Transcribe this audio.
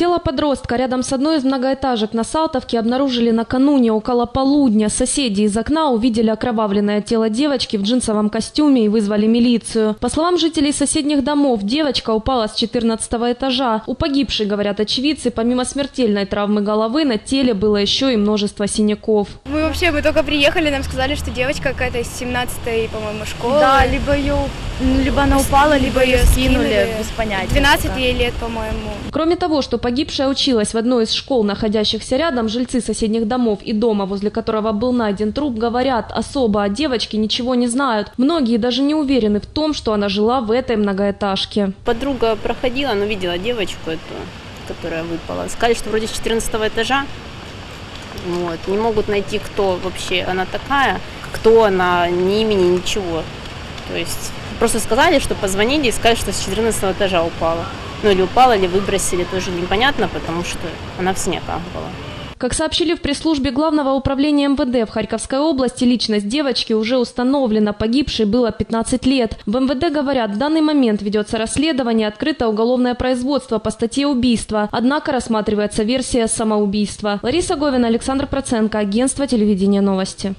Тело подростка рядом с одной из многоэтажек на Салтовке обнаружили накануне около полудня. Соседи из окна увидели окровавленное тело девочки в джинсовом костюме и вызвали милицию. По словам жителей соседних домов, девочка упала с 14 этажа. У погибшей, говорят очевидцы, помимо смертельной травмы головы, на теле было еще и множество синяков. Мы вообще, мы только приехали, нам сказали, что девочка какая-то из 17-й, по-моему, школы. Да, либо ее, либо она упала, либо ее скинули, без понятия. 12 пока. ей лет, по-моему. Кроме того, что погибшая училась в одной из школ, находящихся рядом, жильцы соседних домов и дома, возле которого был найден труп, говорят, особо о девочке ничего не знают. Многие даже не уверены в том, что она жила в этой многоэтажке. Подруга проходила, но видела девочку эту, которая выпала. Сказали, что вроде с 14 этажа. Вот. Не могут найти, кто вообще она такая, кто она, ни имени, ничего. То есть просто сказали, что позвонили и сказали, что с 14 этажа упала. Ну или упала, или выбросили, тоже непонятно, потому что она в снегах была. Как сообщили в пресс-службе Главного управления МВД в Харьковской области, личность девочки уже установлена. Погибшей было 15 лет. В МВД говорят, в данный момент ведется расследование, открыто уголовное производство по статье убийства. Однако рассматривается версия самоубийства. Лариса Говина, Александр Проценко, агентство телевидения новости.